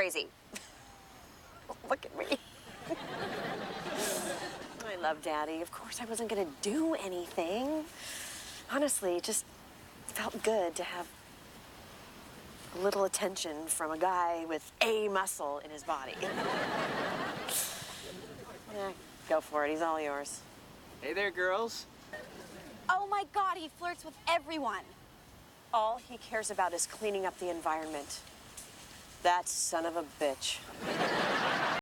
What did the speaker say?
crazy. Look at me. I love Daddy. Of course, I wasn't gonna do anything. Honestly, it just felt good to have a little attention from a guy with a muscle in his body. yeah, go for it. He's all yours. Hey there, girls. Oh my god, he flirts with everyone. All he cares about is cleaning up the environment. That son of a bitch.